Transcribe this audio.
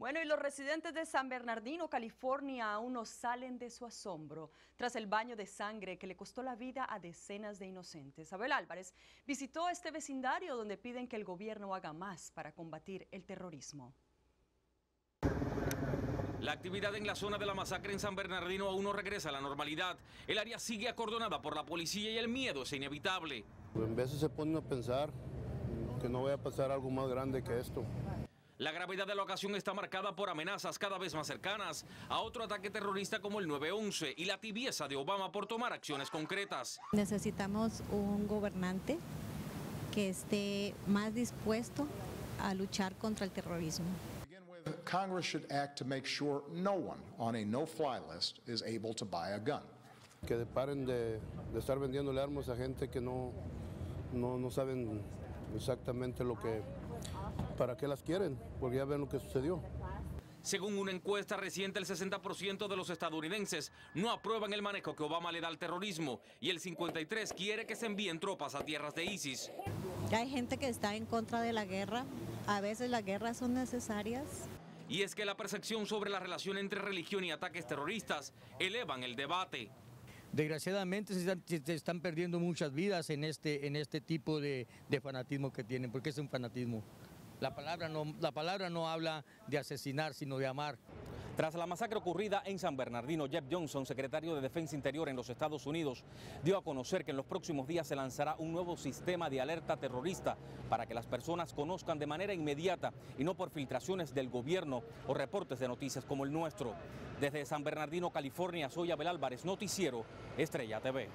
Bueno, y los residentes de San Bernardino, California, aún no salen de su asombro tras el baño de sangre que le costó la vida a decenas de inocentes. Abel Álvarez visitó este vecindario donde piden que el gobierno haga más para combatir el terrorismo. La actividad en la zona de la masacre en San Bernardino aún no regresa a la normalidad. El área sigue acordonada por la policía y el miedo es inevitable. En veces se pone a pensar que no vaya a pasar algo más grande que esto. La gravedad de la ocasión está marcada por amenazas cada vez más cercanas a otro ataque terrorista como el 9-11 y la tibieza de Obama por tomar acciones concretas. Necesitamos un gobernante que esté más dispuesto a luchar contra el terrorismo. Congress should act to make sure no one on a no-fly list is able to buy a gun. Que paren de, de estar vendiéndole armas a gente que no, no, no saben exactamente lo que, para qué las quieren, porque ya ven lo que sucedió. Según una encuesta reciente, el 60% de los estadounidenses no aprueban el manejo que Obama le da al terrorismo y el 53% quiere que se envíen tropas a tierras de ISIS. Hay gente que está en contra de la guerra, a veces las guerras son necesarias. Y es que la percepción sobre la relación entre religión y ataques terroristas elevan el debate. Desgraciadamente se están, se están, perdiendo muchas vidas en este, en este tipo de, de, fanatismo que tienen, porque es un fanatismo. La palabra, no, la palabra no habla de asesinar, sino de amar. Tras la masacre ocurrida en San Bernardino, Jeff Johnson, secretario de Defensa Interior en los Estados Unidos, dio a conocer que en los próximos días se lanzará un nuevo sistema de alerta terrorista para que las personas conozcan de manera inmediata y no por filtraciones del gobierno o reportes de noticias como el nuestro. Desde San Bernardino, California, soy Abel Álvarez, noticiero Estrella TV.